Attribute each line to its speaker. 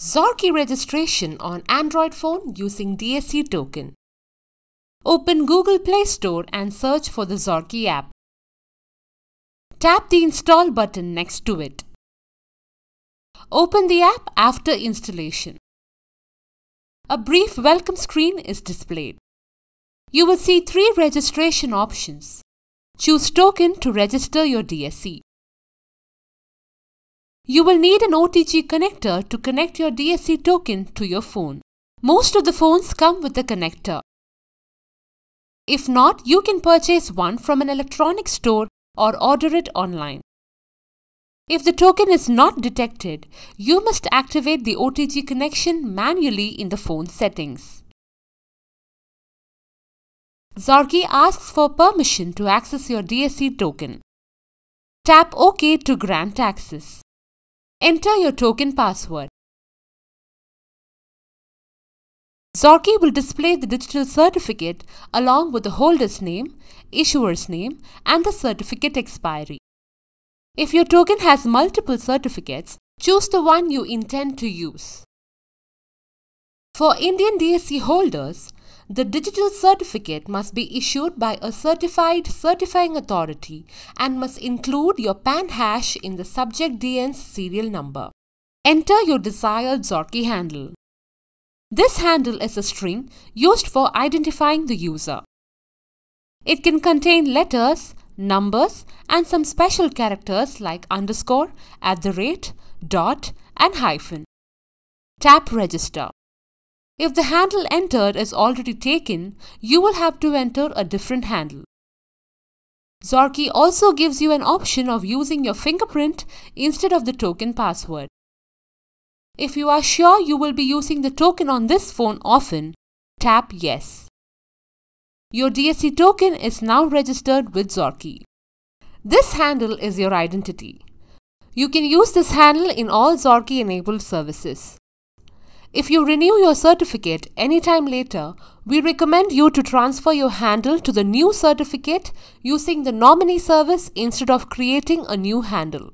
Speaker 1: xorkee registration on Android phone using DSC token. Open Google Play Store and search for the xorkee app. Tap the install button next to it. Open the app after installation. A brief welcome screen is displayed. You will see three registration options. Choose token to register your DSC. You will need an OTG connector to connect your DSC token to your phone. Most of the phones come with a connector. If not, you can purchase one from an electronic store or order it online. If the token is not detected, you must activate the OTG connection manually in the phone settings. xorkee asks for permission to access your DSC token. Tap OK to grant access. Enter your token password. xorkee will display the digital certificate along with the holder's name, issuer's name and the certificate expiry. If your token has multiple certificates, choose the one you intend to use. For Indian DSC holders, the digital certificate must be issued by a certified certifying authority and must include your PAN hash in the subject DN's serial number. Enter your desired xorkee handle. This handle is a string used for identifying the user. It can contain letters, numbers and some special characters like underscore, at the rate, dot and hyphen. Tap register. If the handle entered is already taken, you will have to enter a different handle. xorkee also gives you an option of using your fingerprint instead of the token password. If you are sure you will be using the token on this phone often, tap Yes. Your DSC token is now registered with xorkee. This handle is your identity. You can use this handle in all xorkee enabled services. If you renew your certificate anytime later, we recommend you to transfer your handle to the new certificate using the nominee service instead of creating a new handle.